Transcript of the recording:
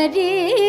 ததரி